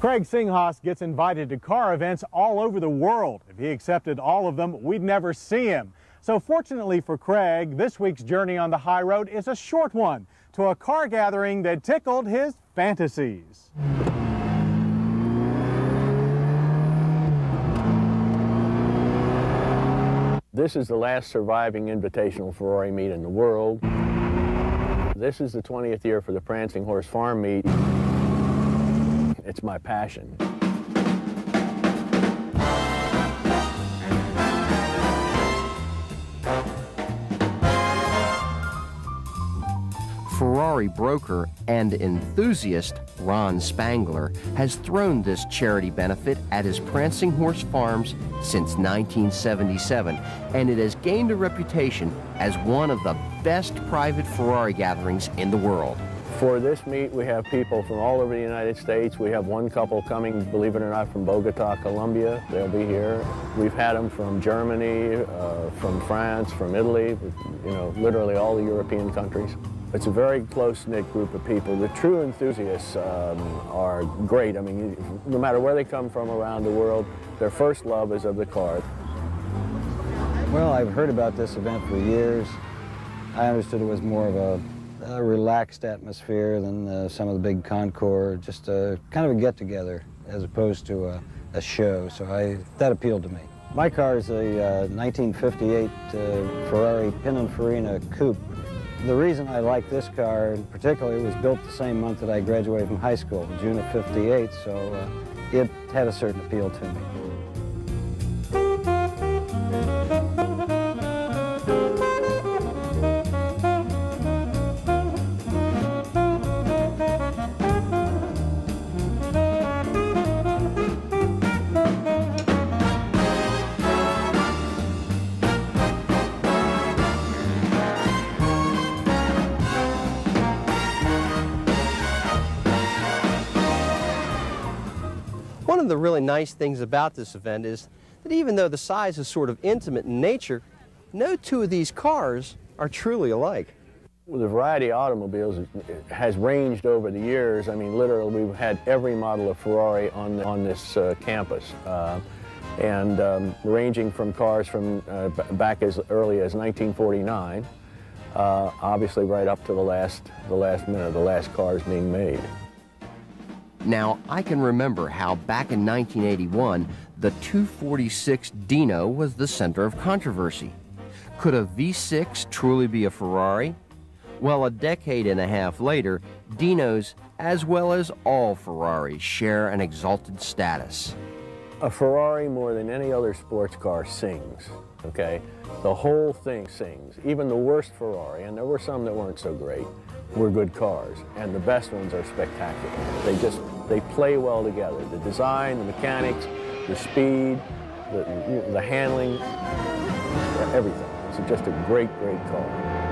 Craig Singhas gets invited to car events all over the world. If he accepted all of them, we'd never see him. So fortunately for Craig, this week's journey on the high road is a short one to a car gathering that tickled his fantasies. This is the last surviving invitational Ferrari meet in the world. This is the 20th year for the Prancing Horse Farm meet. It's my passion. Ferrari broker and enthusiast Ron Spangler has thrown this charity benefit at his Prancing Horse Farms since 1977, and it has gained a reputation as one of the best private Ferrari gatherings in the world. For this meet, we have people from all over the United States. We have one couple coming, believe it or not, from Bogota, Colombia. They'll be here. We've had them from Germany, uh, from France, from Italy, you know, literally all the European countries. It's a very close-knit group of people. The true enthusiasts um, are great. I mean, no matter where they come from around the world, their first love is of the car. Well, I've heard about this event for years. I understood it was more of a, a relaxed atmosphere than uh, some of the big concours, just a, kind of a get-together as opposed to a, a, show, so I, that appealed to me. My car is a uh, 1958 uh, Ferrari Pininfarina Coupe the reason I like this car, in particular, it was built the same month that I graduated from high school, June of 58, so uh, it had a certain appeal to me. One of the really nice things about this event is that even though the size is sort of intimate in nature, no two of these cars are truly alike. The variety of automobiles has ranged over the years. I mean, literally, we've had every model of Ferrari on, on this uh, campus. Uh, and um, ranging from cars from uh, back as early as 1949, uh, obviously right up to the last, the last minute, the last cars being made. Now, I can remember how back in 1981, the 246 Dino was the center of controversy. Could a V6 truly be a Ferrari? Well, a decade and a half later, Dinos, as well as all Ferraris, share an exalted status. A Ferrari, more than any other sports car, sings, okay? The whole thing sings. Even the worst Ferrari, and there were some that weren't so great, were good cars, and the best ones are spectacular. They just, they play well together. The design, the mechanics, the speed, the, the handling, everything. It's just a great, great car.